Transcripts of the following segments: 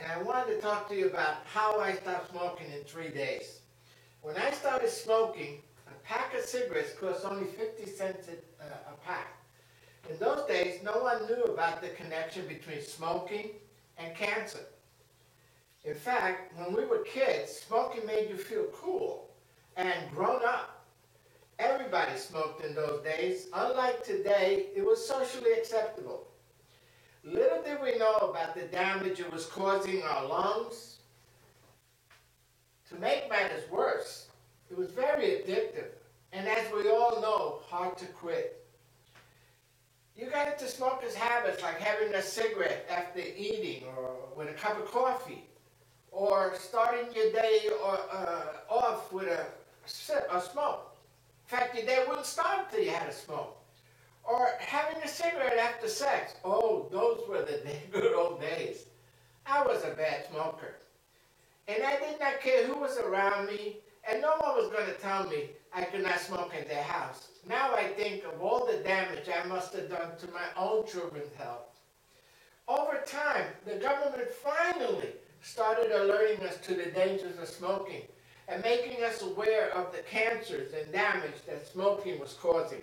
And I wanted to talk to you about how I stopped smoking in three days. When I started smoking, a pack of cigarettes cost only 50 cents a, uh, a pack. In those days, no one knew about the connection between smoking and cancer. In fact, when we were kids, smoking made you feel cool and grown up. Everybody smoked in those days. Unlike today, it was socially acceptable. Little did we know about the damage it was causing our lungs. To make matters worse, it was very addictive, and as we all know, hard to quit. You got into smokers' habits like having a cigarette after eating or with a cup of coffee, or starting your day or, uh, off with a sip, a smoke. In fact, your day wouldn't start until you had a smoke. Or having a cigarette after sex. Oh, those were the good old days. I was a bad smoker. And I did not care who was around me, and no one was going to tell me I could not smoke in their house. Now I think of all the damage I must have done to my own children's health. Over time, the government finally started alerting us to the dangers of smoking and making us aware of the cancers and damage that smoking was causing.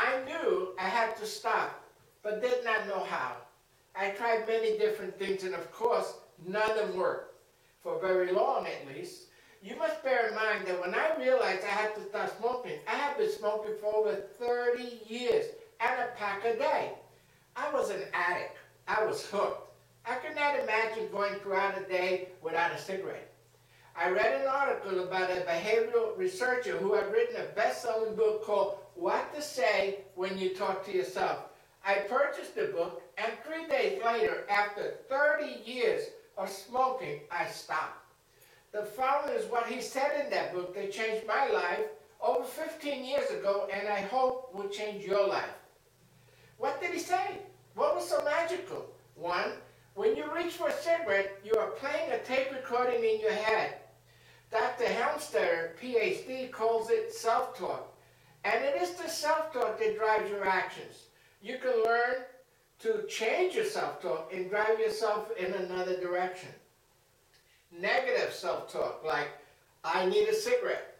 I knew I had to stop, but did not know how. I tried many different things, and of course, none of them worked, for very long at least. You must bear in mind that when I realized I had to stop smoking, I had been smoking for over 30 years and a pack a day. I was an addict. I was hooked. I could not imagine going throughout a day without a cigarette. I read an article about a behavioral researcher who had written a best-selling book called What to Say When You Talk to Yourself. I purchased the book, and three days later, after 30 years of smoking, I stopped. The following is what he said in that book that changed my life over 15 years ago, and I hope will change your life. What did he say? What was so magical? One, you for a cigarette, you are playing a tape recording in your head. Dr. Helmstetter, PhD, calls it self-talk. And it is the self-talk that drives your actions. You can learn to change your self-talk and drive yourself in another direction. Negative self-talk, like, I need a cigarette.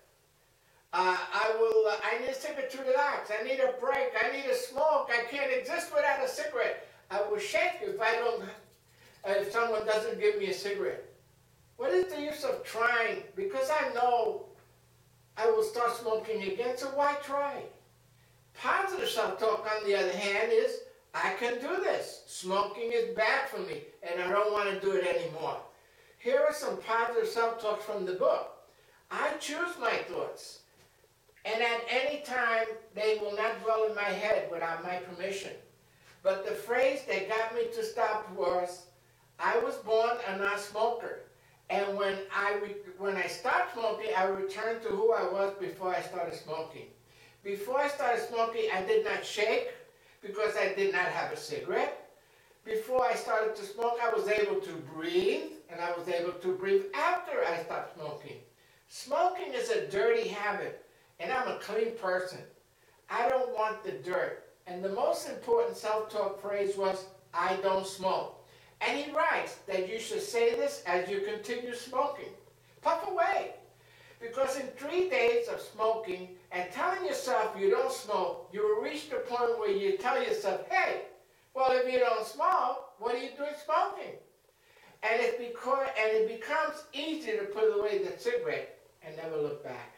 Uh, I will. Uh, I need a cigarette to relax. I need a break. I need a smoke. I can't exist without a cigarette. I will shake if I don't Uh, if someone doesn't give me a cigarette? What is the use of trying? Because I know I will start smoking again, so why try? Positive self-talk, on the other hand, is I can do this. Smoking is bad for me, and I don't want to do it anymore. Here are some positive self-talks from the book. I choose my thoughts, and at any time they will not dwell in my head without my permission. But the phrase that got me to stop was, I was born a non-smoker. And when I, when I stopped smoking, I returned to who I was before I started smoking. Before I started smoking, I did not shake because I did not have a cigarette. Before I started to smoke, I was able to breathe, and I was able to breathe after I stopped smoking. Smoking is a dirty habit, and I'm a clean person. I don't want the dirt. And the most important self-talk phrase was, I don't smoke. And he writes that you should say this as you continue smoking. Puff away. Because in three days of smoking and telling yourself you don't smoke, you will reach the point where you tell yourself, hey, well, if you don't smoke, what are you doing smoking? And it, because, and it becomes easy to put away the cigarette and never look back.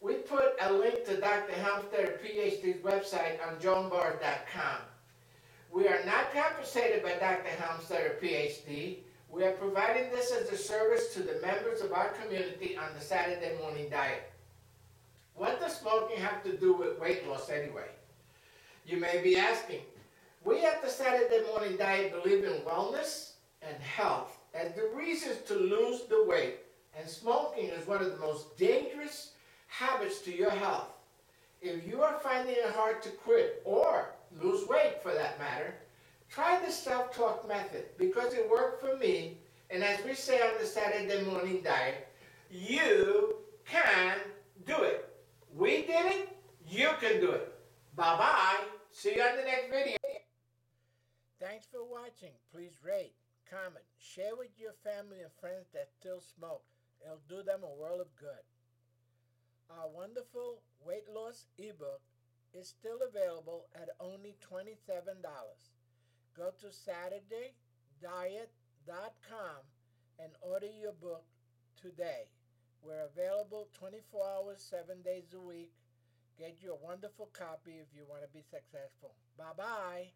We put a link to Dr. Helmstetter, PhD's website on joanbars.com. We are not compensated by Dr. Helmstetter, PhD. We are providing this as a service to the members of our community on the Saturday morning diet. What does smoking have to do with weight loss anyway? You may be asking. We at the Saturday morning diet believe in wellness and health as the reasons to lose the weight, and smoking is one of the most dangerous habits to your health. If you are finding it hard to quit or lose weight for that matter, try the self-talk method because it worked for me. And as we say on the Saturday morning diet, you can do it. We did it, you can do it. Bye-bye. See you on the next video. Thanks for watching. Please rate, comment, share with your family and friends that still smoke. It'll do them a world of good. Our wonderful ebook is still available at only $27. Go to SaturdayDiet.com and order your book today. We're available 24 hours, 7 days a week. Get your wonderful copy if you want to be successful. Bye bye.